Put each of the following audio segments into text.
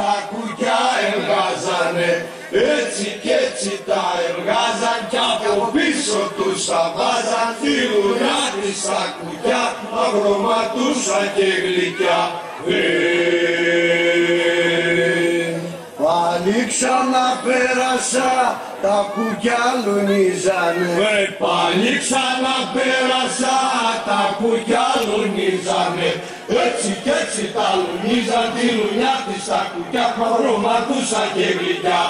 τα κουκιά έβγαζανε έτσι και έτσι τα εργάζαν κι από πίσω τους τα βάζαν τη λουριά της στα κουκιά αγροματούσα και γλυκιά. Πάλι ξαναπέρασα, τα κουκιά λουνίζανε. Βρε πάλι ξαναπέρασα, τα κουκιά λουνίζανε. Έτσι κι έτσι τα λουνίζαν τη λουνιά της τα κουκιά αγροματούσα και γλυκιά.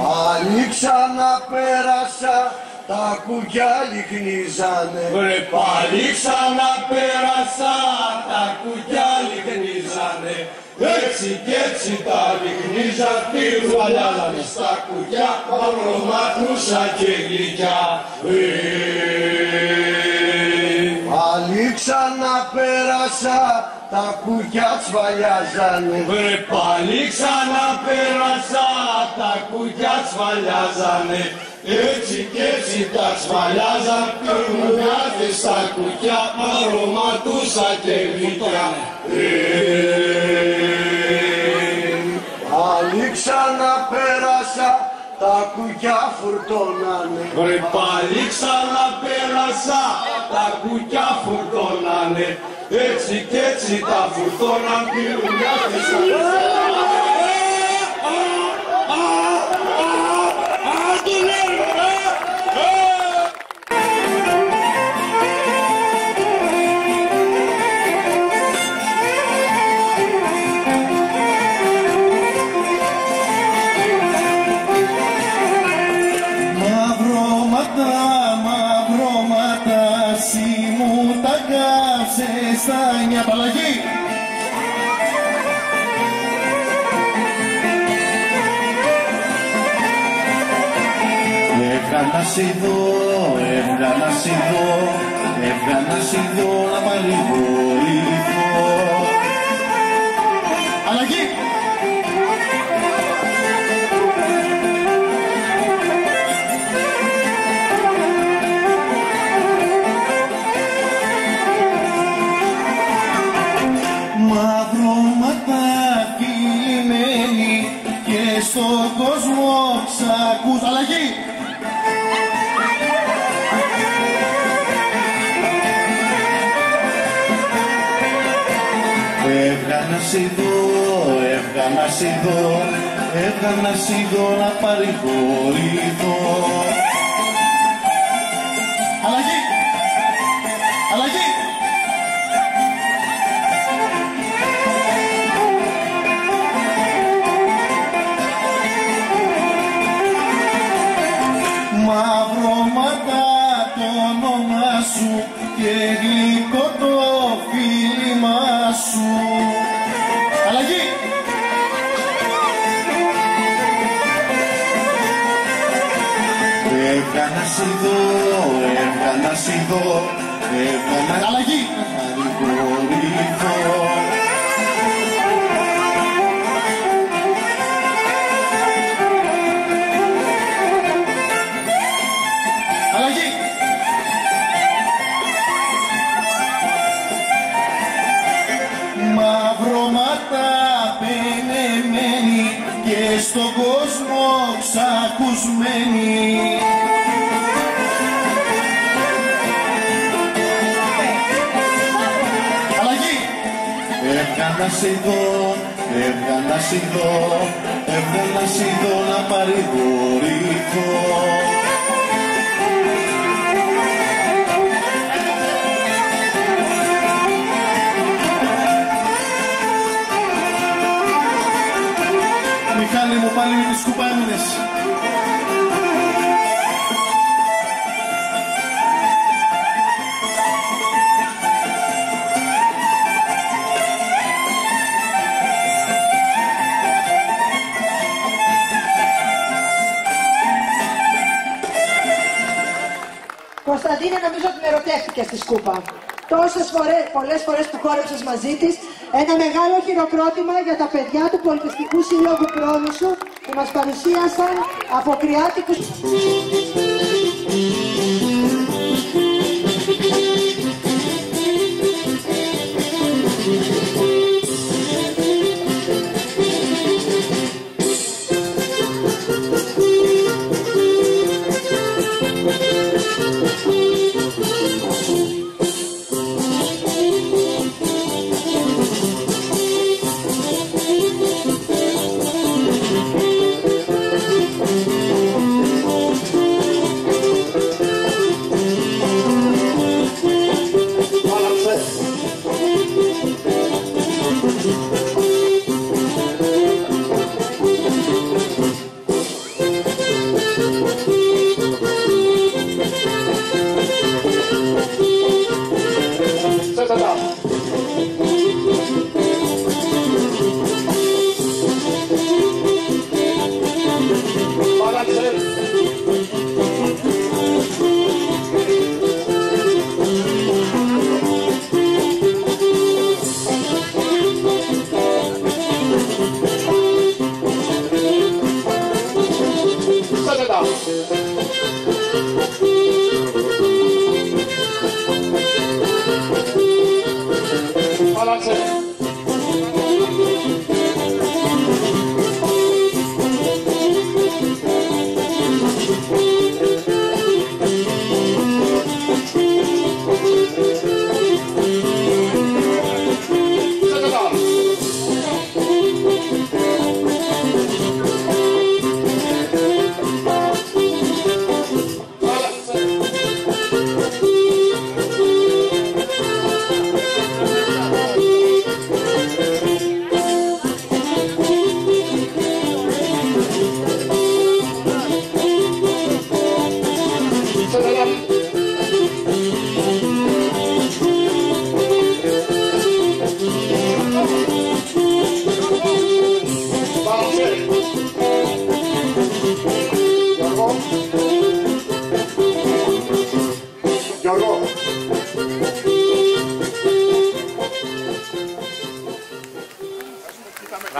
Πάλι ξαναπέρασα, τα κουκιά λιχνίζανε. Βρε πάλι ξαναπέρασα, τα κουκιά λιχνίζανε. Έτσι κι έτσι τα λιχνίζαν τη λουλιά στα κουκιά αγροματούσα και γλυκιά. Πάλι ξαναπέρασα, τα κουκιά τσβαλιάζανε. Βρε πάλι ξαναπέρασα, τα κουκιά τσβαλιάζανε. Έτσι κι έτσι τα τσβαλιάζαν, πυρμουγάδι στα κουκιά, αρωματούσα και γλυκιά. Πάλι ξαναπέρασα, τα κουκιά φουρτώνανε. Βρε πάλι ξαναπέρασα, τα κουκιά φουρτώνανε. Έτσι κι έτσι τα φουρτώναν, πυρμουγάδι Έβγα να σ' δω, έβγα να σ' δω, έβγα να σ' δω έβγα να σ' δω, έβγα να σ' δω να παρηγορηθώ. Μου πάλι με τις σκουπάμινες. Κωνσταντίνε νομίζω ότι με ερωτεύτηκε στη σκούπα. Τόσες φορές, πολλές φορές που χόρεψες μαζί της, ένα μεγάλο χειροκρότημα για τα παιδιά του Πολιτιστικού Σύλλογου Πρόνησου που μας παρουσίασαν από κρυάτικους...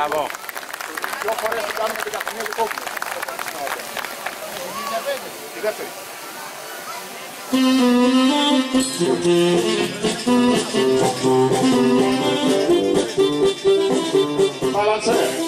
Μπράβο. Δυο φορές την κάνουμε την καθημερινή του κόκκινου. Τη δεύτερη. Παλατσέ.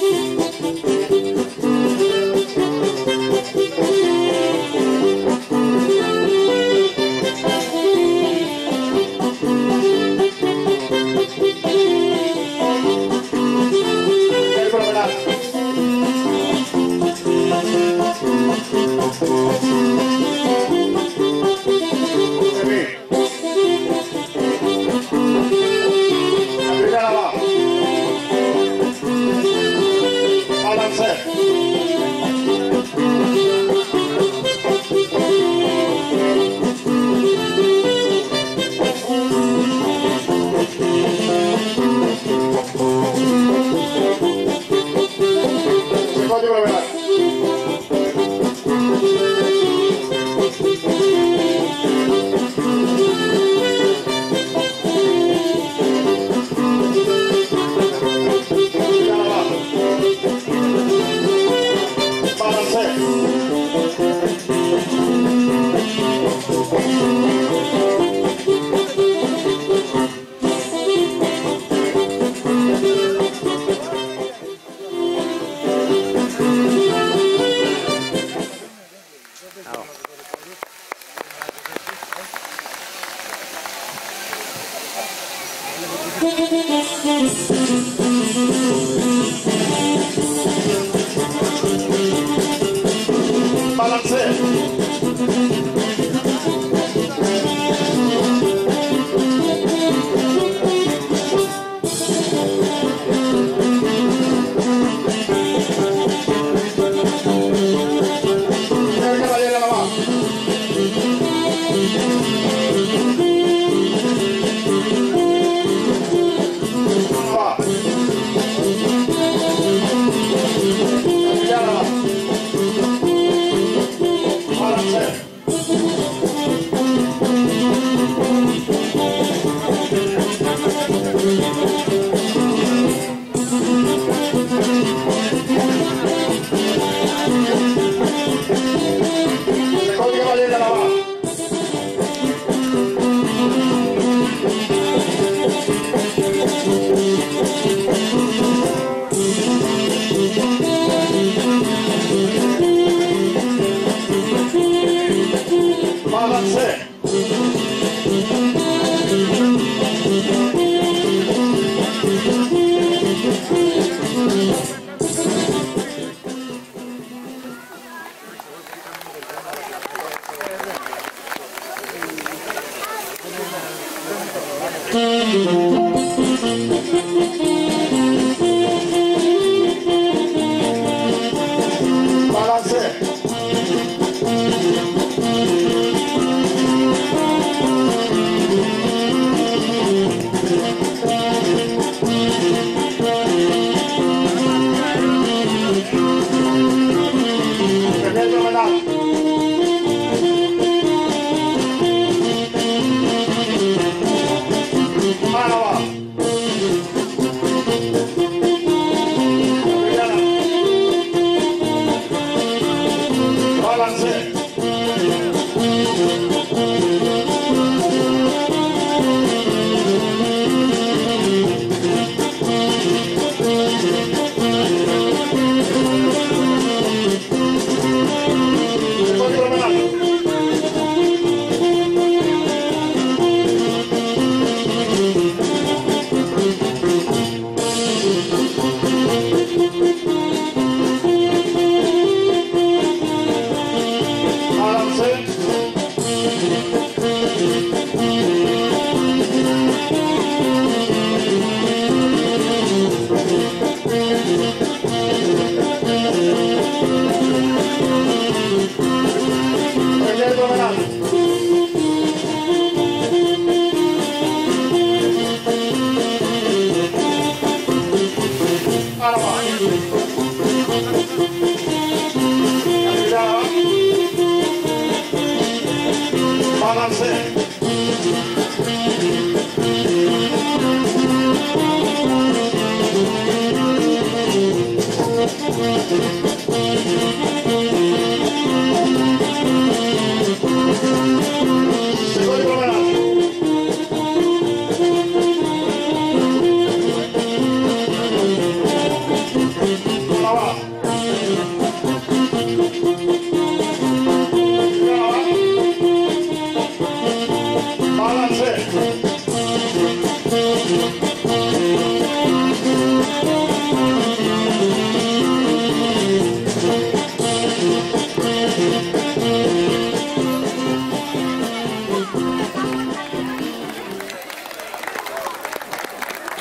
Yeah.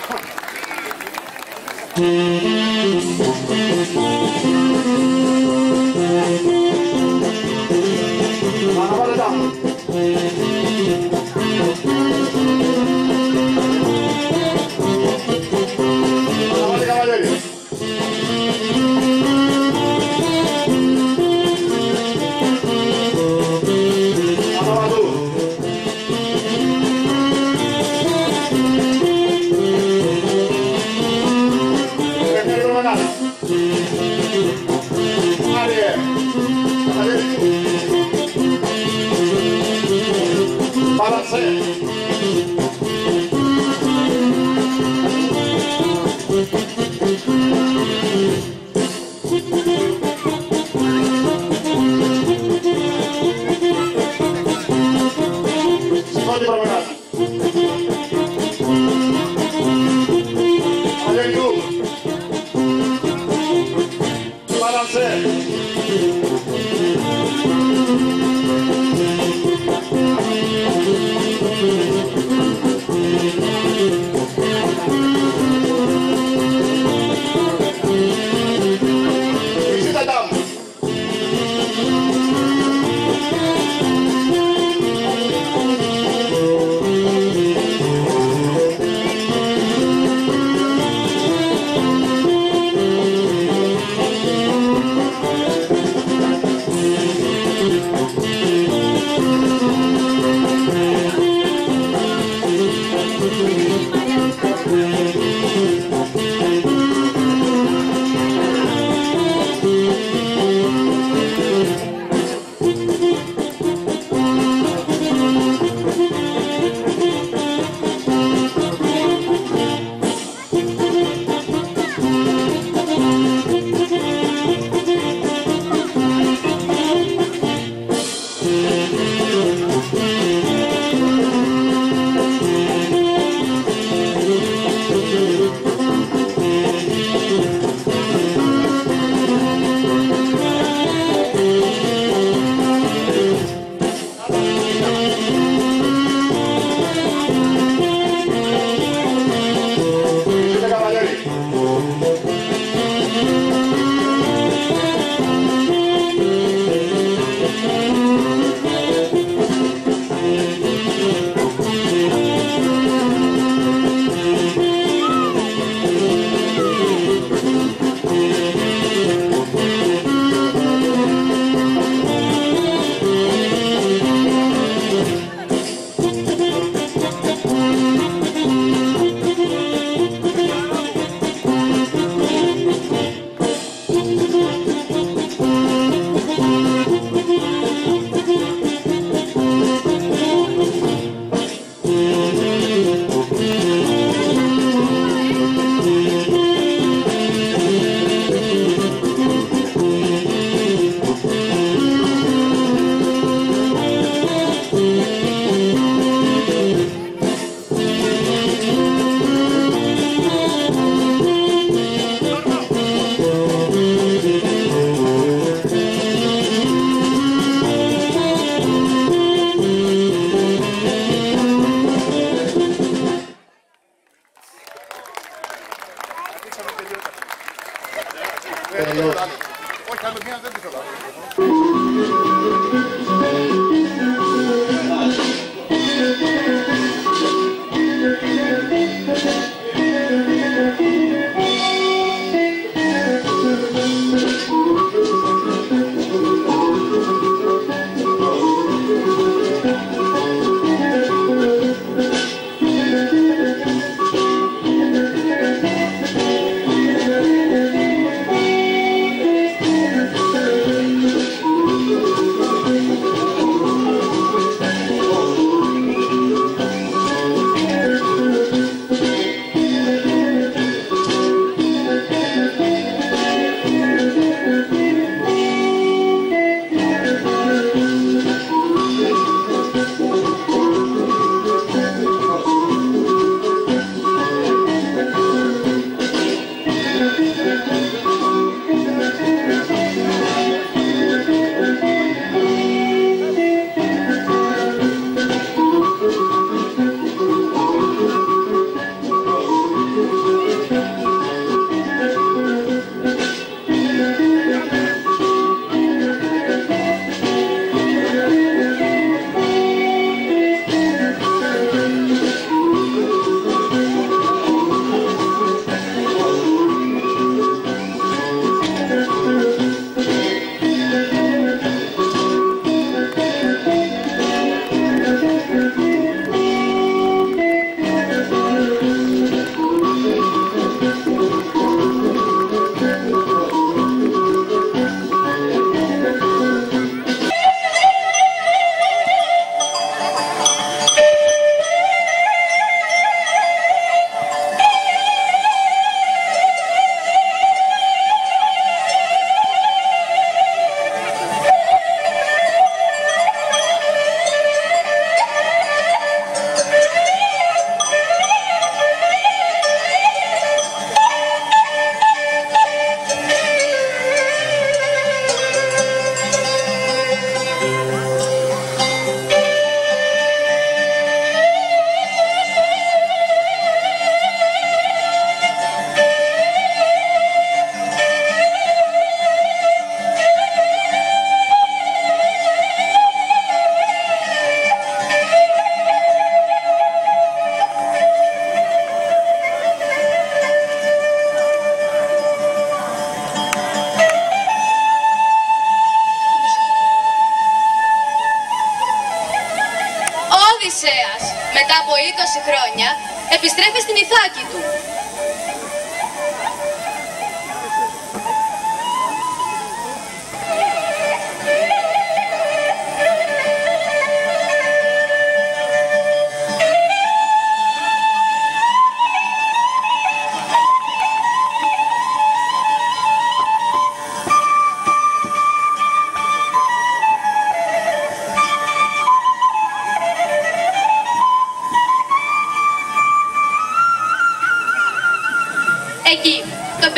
Thank you.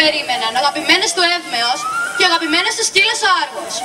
περίμεναν, αγαπημένες του Εύμεως και αγαπημένες της Σκύλας ο Άργος.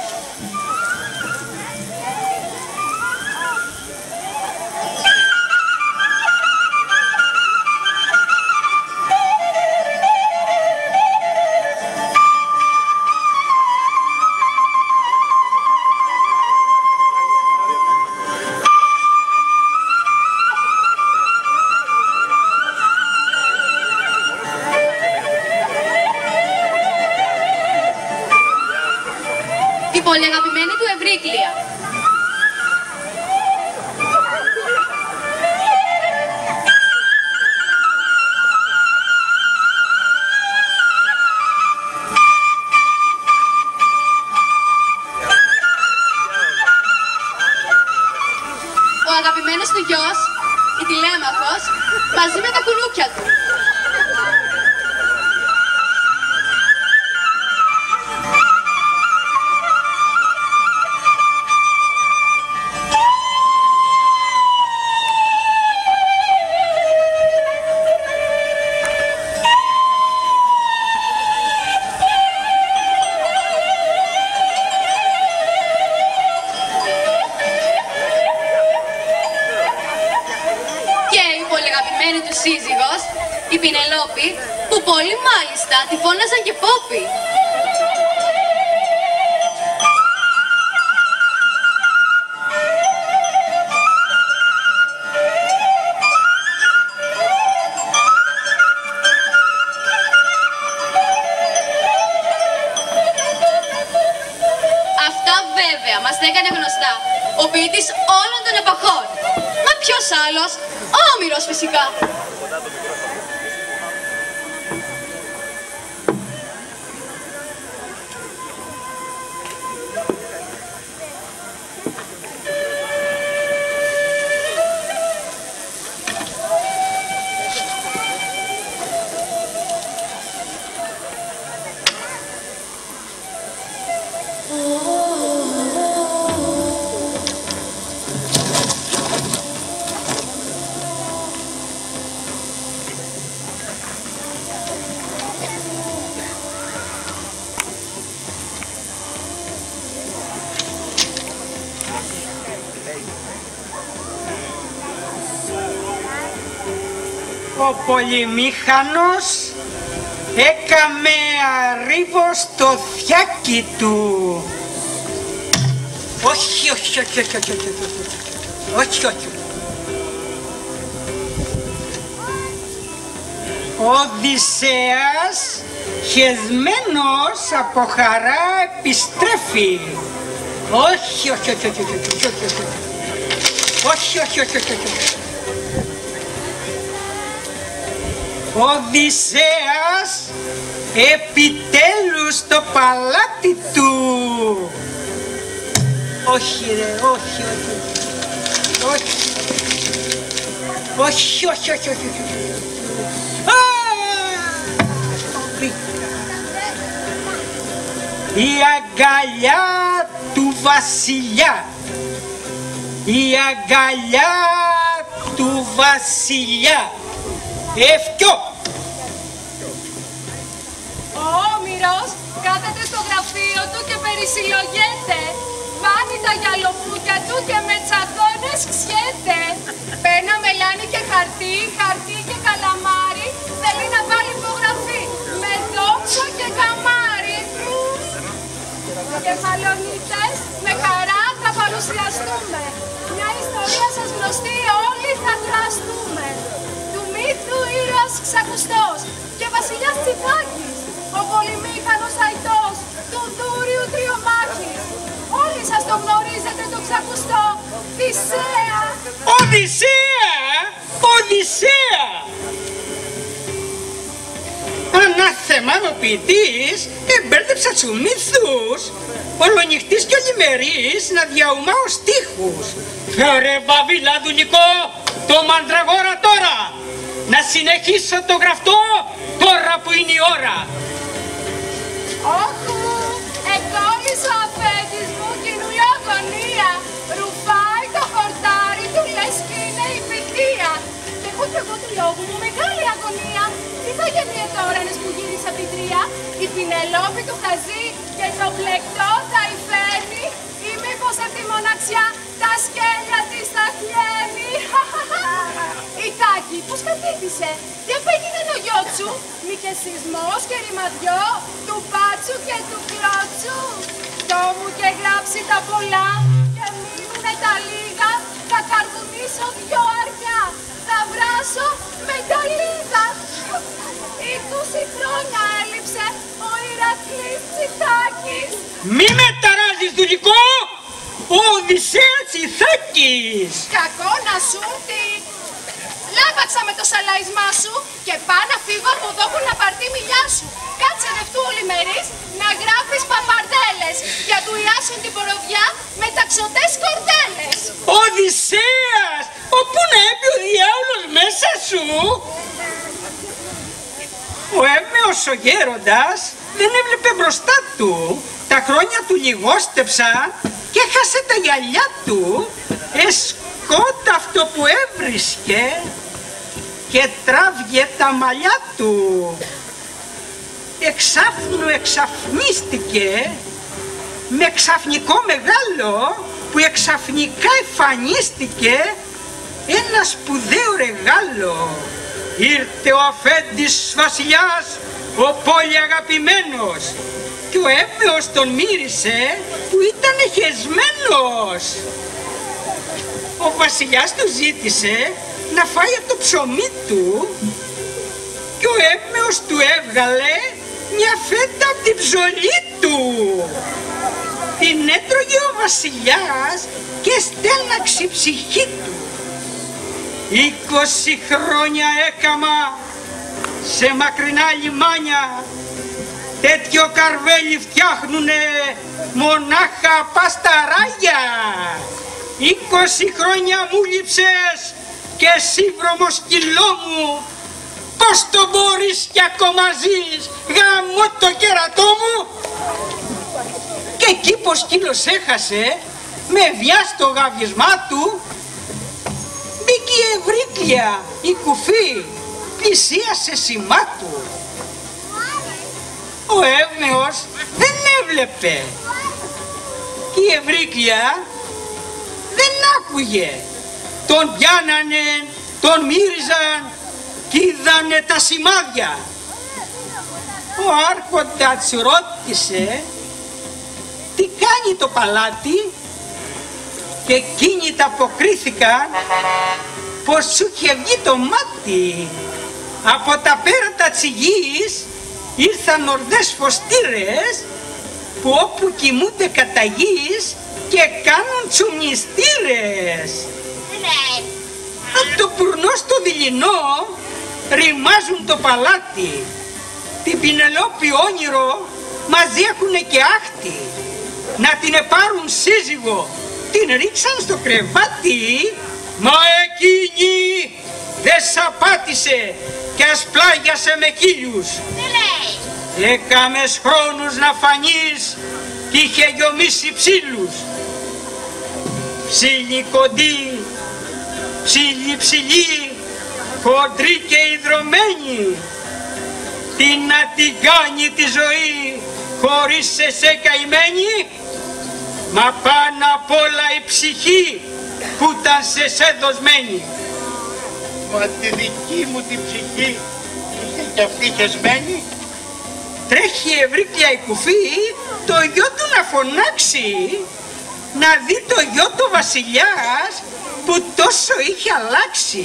Σύζυγος, η Πινελόπη, που πολύ μάλιστα τη φώναζαν και Πόπη. Αυτά βέβαια μας τα έκανε γνωστά ο ποιητής όλων των εποχών. Μα ποιος άλλος, ο Όμηρος φυσικά. Πολυμήχανος έκαμε αρρίβο στο θιάκι του. Όχι, όχι, όχι, όχι, όχι, όχι, όχι, όχι, όχι. Ο Οδυσσέας χεσμένος από χαρά επιστρέφει. Όχι, όχι, όχι, όχι, όχι, όχι, όχι, όχι, όχι, όχι, όχι, όχι, όχι. Ο Οδυσσέας επιτέλους στο παλάτι του. Όχι ρε, όχι, όχι. Όχι. Όχι, όχι, όχι, όχι. Η αγκαλιά του βασιλιά. Η αγκαλιά του βασιλιά. Ευκιο! Ο Όμηρος κάθεται στο γραφείο του και περισυλλογέται. Βάνει τα γυαλοπούτια του και με τσακώνες ξιέται. Πένα, μελάνι και χαρτί, χαρτί και καλαμάρι. Θέλει να βάλει υπογραφή με δόξο και καμάρι. Κεφαλονίτες, με χαρά θα παρουσιαστούμε. Μια ιστορία σας γνωστή όλοι θα τραστούμε. Του μύθου ήρωας ξακουστός και βασιλιάς Τσιφάκης. Ο πολυμήχανος αϊτός του δούριου τριομάχης. Όλοι σας το γνωρίζετε το ξακουστό. Θησέα. Οδυσσέα! Οδυσσέα. Ανάθεμα ο ποιητής εμπέρδεψα τους μύθους ολονυχτής και ολιμερής να διαουμάω στίχους. Φέρε βαβίλα δουλικό το μαντραγόρα τώρα να συνεχίσω το γραφτό τώρα που είναι η ώρα. Όχι μου, εκόλλησε ο αφέντης μου κοινούλα αγωνία. Ρουφάει το χορτάρι του λες κι είναι η πηδεία. Και έχω κι εγώ του λόγου μου μεγάλη αγωνία. Τι θα γίνει τώρα ένας που γύρισε πιτρία. Η Πινελόπη του χαζεί και το πλεκτό θα υφαίνει. Ή μήπως αυτή η μοναξιά τα σκέλια της θα χλαίνει. Η Τάκη πώς κατήτησε. Τι απέγινε το γιο σου; Μη και σεισμός και ρημαδιό του μπάτσου και του κλώτσου. Το μου και γράψει τα πολλά και μείνουνε τα λίγα. Θα καρδουνίσω δυο αριά. Θα βράσω με τα λίγα. Είκοσι χρόνια έλειψε ο Ηρακλής Τσιτάκης. Μη με ταράζεις δουλικό, ο Οδυσσέας Ιθάκης. Κακό να σου τι. Λάβαξα με το σαλαϊσμά σου και πάω να φύγω από εδώ που να παρτεί μιλιά σου. Κάτσε δευτού ολημερής να γράφεις παπαρτέλες για του Ιάσον την ποροδιά με ταξωτές κορδέλες. Οδυσσέας, όπου να έπει ο διάολος μέσα σου; Ο έμεος ο γέροντας δεν έβλεπε μπροστά του. Τα χρόνια του λιγόστεψαν και έχασε τα γυαλιά του. Εσκότα αυτό που έβρισκε και τράβγε τα μαλλιά του. Εξάφνου εξαφνίστηκε με ξαφνικό μεγάλο που εξαφνικά εμφανίστηκε ένα σπουδαίο ρεγάλο. Ήρθε ο αφέντης βασιλιάς, ο πολύ αγαπημένος και ο έπεος τον μύρισε που ήταν χεσμένος. Ο βασιλιάς του ζήτησε να φάει από το ψωμί του και ο έπεος του έβγαλε μια φέτα από την ψωλή του. Την έτρωγε ο βασιλιάς και στέλναξε η ψυχή του. Είκοσι χρόνια έκαμα σε μακρινά λιμάνια τέτοιο καρβέλι φτιάχνουνε μονάχα πασταράγια. Είκοσι χρόνια μου λείψες και εσύ βρωμοσκυλό μου πώς το μπορείς κι ακόμα ζεις γαμώ το κερατό μου και εκεί πως σκύλος έχασε με βιάστο γαβισμά του μπήκε η ευρύκλια, η κουφή, πλησίασε σημά του. Ο Εύμεος δεν έβλεπε και η ευρύκλια δεν άκουγε. Τον πιάνανε, τον μύριζαν και είδανε τα σημάδια. Ο άρχοντας ρώτησε τι κάνει το παλάτι και εκείνοι τα αποκρίθηκαν πως σου είχε βγει το μάτι. Από τα πέρατα της γης ήρθαν ορδές φωστήρες που όπου κοιμούνται κατά γης και κάνουν τσουμνιστήρες. Από το πουρνό στο δειλινό ρημάζουν το παλάτι. Την Πινελόπη όνειρο μαζί έχουνε και άχτη. Να την επάρουν σύζυγο την ρίξαν στο κρεβάτι, μα εκείνη δεν σ' απάτησε και ας πλάγιασε με κύλιους. Τι λέει; Έκαμες χρόνους να φανείς κι είχε γιομίσει ψήλους. Ψήλοι κοντοί, ψήλοι ψηλοί, χοντροί και υδρωμένοι. Τι να την κάνει τη ζωή χωρίς εσέ καημένη; Μα πάνω απ' όλα η ψυχή που ήταν σε σε δοσμένη. Μα τη δική μου την ψυχή είχε κι αυτή χεσμένη. Τρέχει η ευρύκλια η κουφή το γιο του να φωνάξει να δει το γιο του βασιλιάς που τόσο είχε αλλάξει.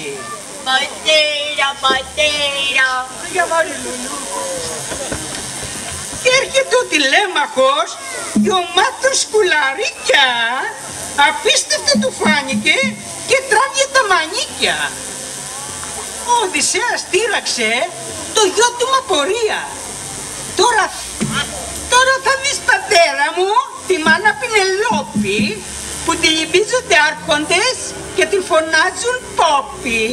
Πατέρα, πατέρα. Και έρχεται ο τηλέμαχος και ο μάτος σκουλαρίκια απίστευτο του φάνηκε και τράβηκε τα μανίκια. Ο Οδυσσέας τύραξε το γιο του με απορία. Τώρα, τώρα θα δεις πατέρα μου τη μάνα Πινελόπη που τη λυμπίζονται άρχοντες και την φωνάζουν Πόπη.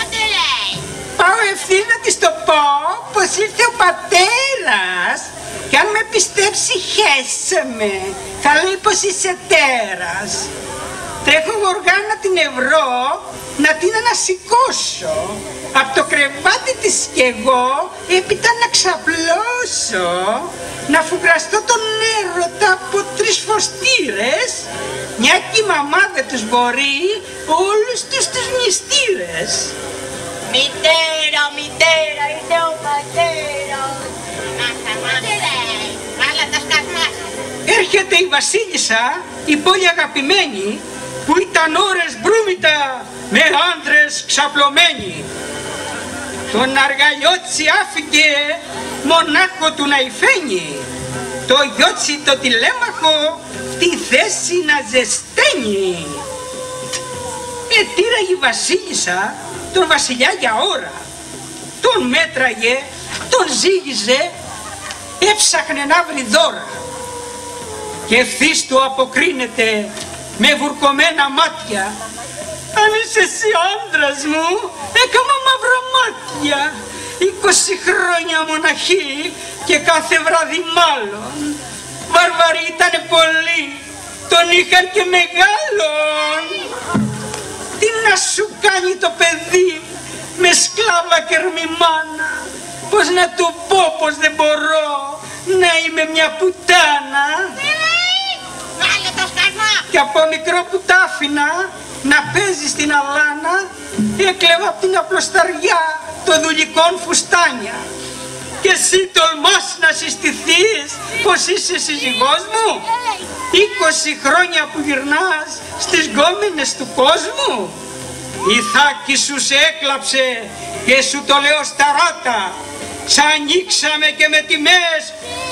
Άντε λέει. Πάω ευθύς να της το πω πως ήρθε ο πατέρας και αν με πιστέψει χέσε με, θα λέει πως είσαι τέρας. Τρέχω γοργά να την ευρώ, να την ανασηκώσω. Απ' το κρεβάτι της κι εγώ, έπειτα να ξαπλώσω, να φουγκραστώ τον έρωτα από τρεις φωστήρες, μια και η μαμά δεν τους μπορεί, όλους τους τους μυστήρες. Μητέρα, μητέρα, ήρθε ο πατέρας. Να σταμάτε λέει. Βάλα τα σκασμά σου. Έρχεται η βασίλισσα, η πόλη αγαπημένη, που ήταν ώρες μπρούμητα με άντρες ξαπλωμένοι. Τον αργαλιώτσι άφηκε μονάχο του να υφαίνει. Το γιώτσι το τηλέμαχο τη θέση να ζεσταίνει. Ετήραγε η βασίλισσα τον βασιλιά για ώρα. Τον μέτραγε, τον ζήγιζε, έψαχνε να βρει δώρα. Και ευθύς του αποκρίνεται με βουρκωμένα μάτια. Αν είσαι εσύ άντρας μου, έκαμα μαύρα μάτια. Είκοσι χρόνια μοναχή και κάθε βράδυ μάλλον. Βαρβαροί ήτανε πολλοί, τον είχαν και μεγάλον. Τι να σου κάνει το παιδί με σκλάβα κερμημάνα. Πώς να του πω πως δεν μπορώ να είμαι μια πουτάνα; Βάλε το σκασμά. Και από μικρό που τ' άφηνα να παίζει στην αλάνα έκλεβα από την απλοσταριά το δουλικών φουστάνια. Και εσύ τολμάς να συστηθείς πως είσαι σύζυγός μου; 20 χρόνια που γυρνάς στις γκόμενες του κόσμου. Η θάκη σου σε έκλαψε και σου το λέω σταράτα. Σ' ανοίξαμε και με τιμές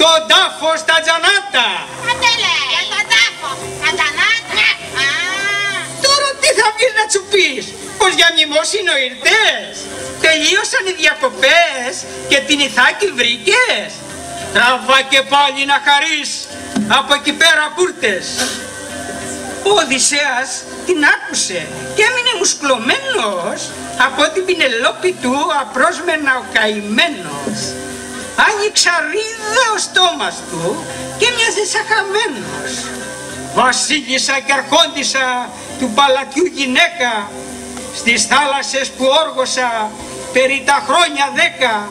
τον τάφος στα τζανάτα. Άντε λέει. Για τον τάφο. Κατανάτα. Α. Τώρα τι θα βγεις να σου πεις, πως για μνημόσυνο ήρθες; Τελείωσαν οι διακοπές και την Ιθάκη βρήκες; Τραβά και πάλι να χαρείς, από εκεί πέρα που ήρθες. Ο Οδυσσέας την άκουσε και έμεινε μουσκλωμένος από την πινελόπη του απρόσμενα ο καημένος. Άνοιξα ρίδα ο στόμας του και μοιάζε σαν χαμένος. Βασίλισσα και αρχόντισσα του παλατιού γυναίκα στις θάλασσες που όργωσα περί τα χρόνια δέκα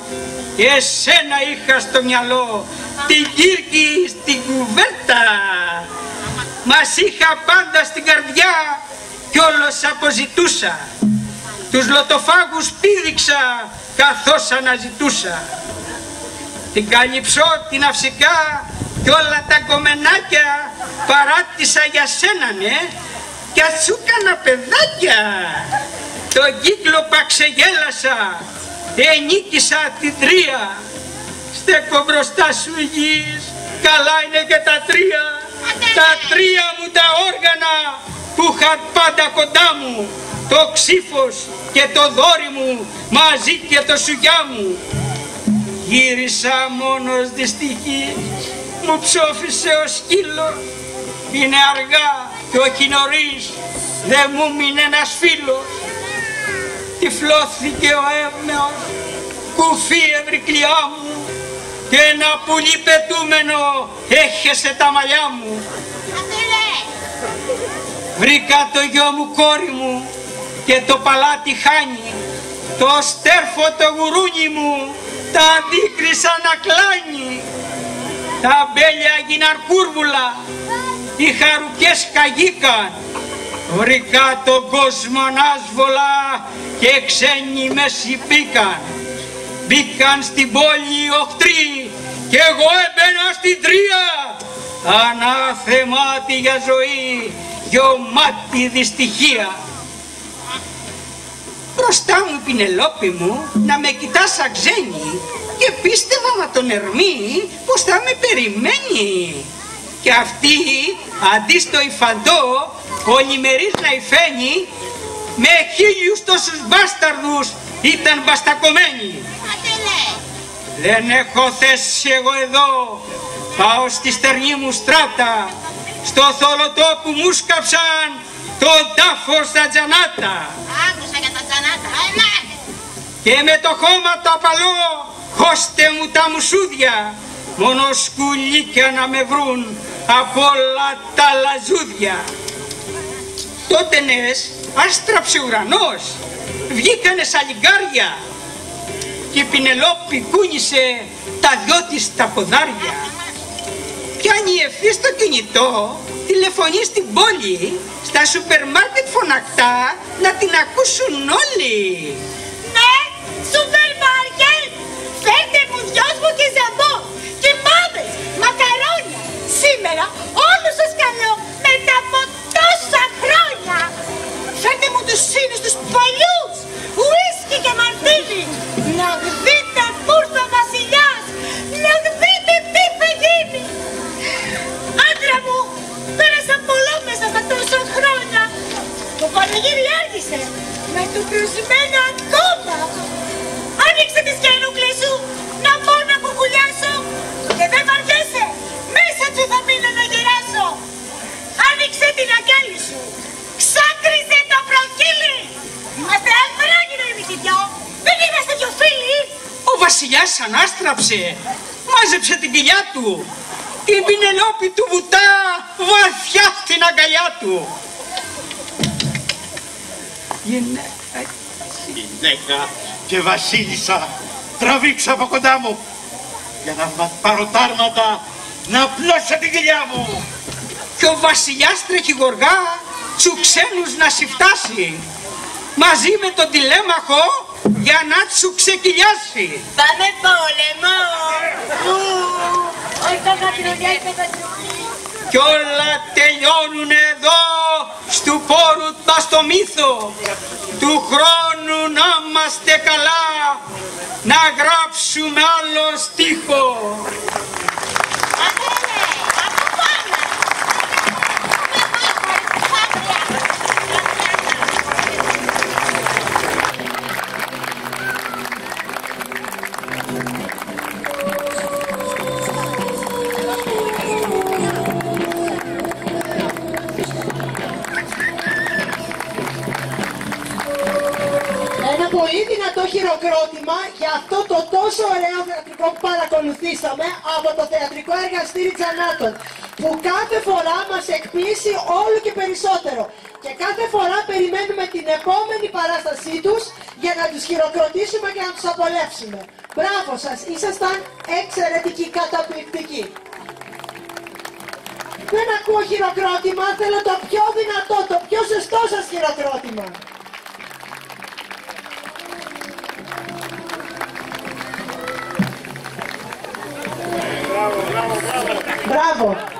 εσένα είχα στο μυαλό την Κύρκη στην κουβέρτα μας είχα πάντα στην καρδιά κι όλος αποζητούσα. Τους λοτοφάγους πήδηξα καθώς αναζητούσα. Την καλυψώ την αυσικά κι όλα τα κομμενάκια παράτησα για σένα ναι. Κι ας σου κάνα παιδάκια. Το κύκλο παξεγέλασα ενίκησα την τρία. Στέκω μπροστά σου υγιής καλά είναι και τα τρία. Τα τρία μου τα όργανα που είχα πάντα κοντά μου. Το ξύφος και το δόρι μου μαζί και το σουγιά μου. Γύρισα μόνος δυστυχής, μου ψόφισε ο σκύλος. Είναι αργά και όχι νωρίς, δεν μου μείνει ένας φίλος. Τυφλώθηκε ο έμνεος, κουφί ευρυκλιά μου και ένα πουλί πετούμενο έχεσε τα μαλλιά μου. Άντε λέει. Βρήκα το γιο μου κόρη μου και το παλάτι χάνει. Το στέρφο το γουρούνι μου τα αντίκρισα να κλάνει. Τα μπέλια γίναν κούρβουλα, οι χαρουκές καγίκαν. Βρήκα τον κόσμο ανάσβολα και ξένοι με συμπήκαν. Μπήκαν στην πόλη οι οχτροί και εγώ έμπαινα στην τρία. Ανάθεμάτη για ζωή, γεωμάτη δυστυχία. Μπροστά μου Πινελόπη μου να με κοιτάς σαν ξένη και πίστευα με τον Ερμή πως θα με περιμένει. Και αυτή αντί στο υφαντό πολυμερής να υφαίνει με χίλιους τόσους μπάσταρδους ήταν μπαστακωμένη. Δεν έχω θέση εγώ εδώ. Πάω στη στερνή μου στράτα. Στο θολωτό που μου σκαψαν το τάφο στα τζανάτα. Άκουσα για τα τζανάτα. Αϊ, Και με το χώμα το απαλό χώστε μου τα μουσούδια. Μόνο σκουλίκια να με βρουν από όλα τα λαζούδια. Τότε νες άστραψε ουρανός, βγήκανε σαλιγκάρια και η Πινελόπη κούνησε τα δυο της τα ποδάρια. Πιάνει ευθύς στο κινητό, τηλεφωνεί στην πόλη, στα σούπερ μάρκετ φωνακτά να την ακούσουν όλοι. Ναι, σούπερ μάρκετ! Φέρτε μου δυο μου και ζαμπό και μάμες, μακαρόνια. Σήμερα όλους σας καλώ μετά από τόσα χρόνια. Φέρτε μου τους σύνους τους παλιούς, ουίσκι και μαρτίνι. Να δείτε που ήρθε ο βασιλιάς, να δείτε τι θα γίνει. Άντρα μου, πέρασα πολλά μέσα από τόσα χρόνια. Το πανηγύρι άργησε, με το κρουσμένο ακόμα. Άνοιξε τις καινούκλες σου, να μπω να κουκουλιάσω. Και δεν βαριέσαι, μέσα του θα μείνω να γεράσω. Άνοιξε την αγκάλη σου, ξάκριζε το προκύλι. Είμαστε αφράγινο εμείς οι δυο, δεν είμαστε δυο φίλοι. Ο βασιλιάς ανάστραψε, μάζεψε την κοιλιά του. Η Πινελόπη του βουτά βαθιά στην αγκαλιά του. Γυναίκα, Γυναίκα και βασίλισσα, τραβήξα από κοντά μου για να μα πάρω τάρματα να πλώσω την κοιλιά μου. και ο βασιλιάς τρέχει γοργά τσου ξένους να συφτάσει μαζί με τον τηλέμαχο για να τσου ξεκυλιάσει. Πάμε πόλεμο. Όχι τα δάκρυα, τα Κι όλα τελειώνουν εδώ στου πόρου τα στο μύθο του χρόνου να είμαστε καλά να γράψουμε άλλο στίχο. Δυνατό χειροκρότημα για αυτό το τόσο ωραίο θεατρικό που παρακολουθήσαμε από το θεατρικό εργαστήρι Τζανάτων που κάθε φορά μας εκπλήσει όλο και περισσότερο και κάθε φορά περιμένουμε την επόμενη παράστασή τους για να τους χειροκροτήσουμε και να τους απολαύσουμε. Μπράβο σας, ήσασταν εξαιρετικοί, καταπληκτικοί. Δεν ακούω χειροκρότημα, θέλω το πιο δυνατό, το πιο ζεστό σας χειροκρότημα. Μπράβο.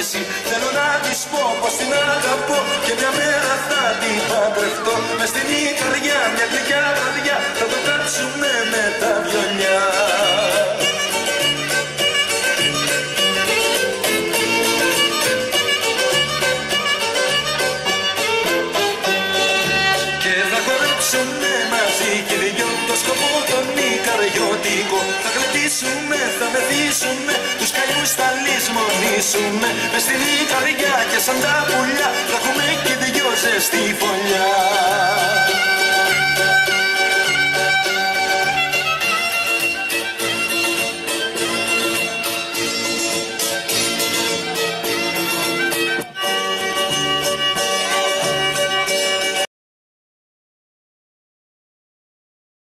Μορφωνήσι Θέλω να της πω πως την αγαπώ και μια μέρα θα την παντρευτώ. Μες στην ικριά μια γλυκιά βραδιά θα το κάτσουμε με τα βιολιά Θα γλεντήσουμε, θα μεθύσουμε Τους καλούς θα λησμονήσουμε. Μες στην καρδιά και σαν τα πουλιά Θα έχουμε και δυο ζεστή φωλιά